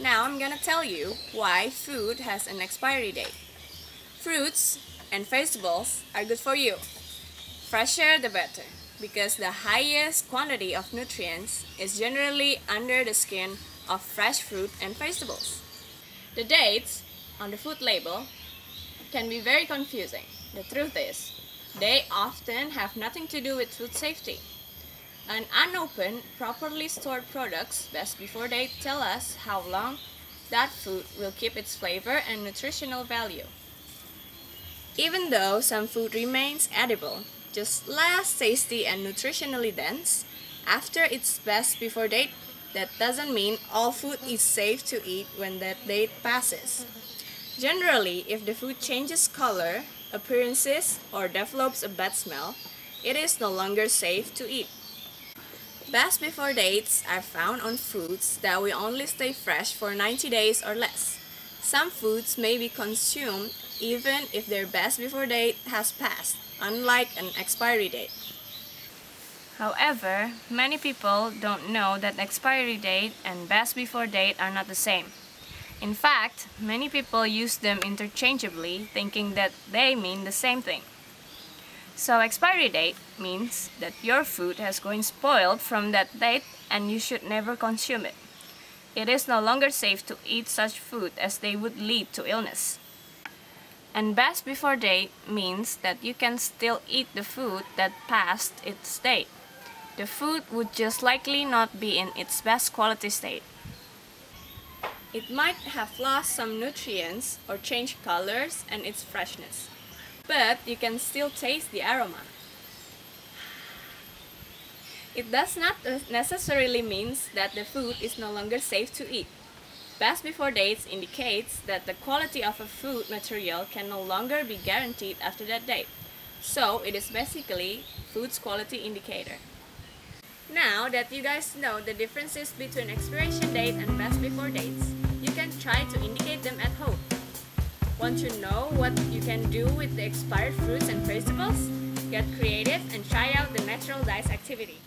Now I'm gonna tell you why food has an expiry date. Fruits and vegetables are good for you. Fresher the better, because the highest quantity of nutrients is generally under the skin of fresh fruit and vegetables. The dates on the food label can be very confusing. The truth is, they often have nothing to do with food safety. An unopened, properly stored products best before date tell us how long that food will keep its flavor and nutritional value. Even though some food remains edible, just less tasty and nutritionally dense, after its best before date, that doesn't mean all food is safe to eat when that date passes. Generally, if the food changes color, appearances, or develops a bad smell, it is no longer safe to eat. Best before dates are found on foods that will only stay fresh for 90 days or less. Some foods may be consumed even if their best before date has passed, unlike an expiry date. However, many people don't know that expiry date and best before date are not the same. In fact, many people use them interchangeably, thinking that they mean the same thing. So expiry date means that your food has gone spoiled from that date and you should never consume it. It is no longer safe to eat such food as they would lead to illness. And best before date means that you can still eat the food that passed its date. The food would just likely not be in its best quality state. It might have lost some nutrients or changed colors and its freshness, but you can still taste the aroma. It does not necessarily mean that the food is no longer safe to eat. Best before dates indicates that the quality of a food material can no longer be guaranteed after that date. So it is basically food's quality indicator. Now that you guys know the differences between expiration date and best before dates, you can try to indicate them at home. Want to know what you can do with the expired fruits and vegetables? Get creative and try out the natural dice activity.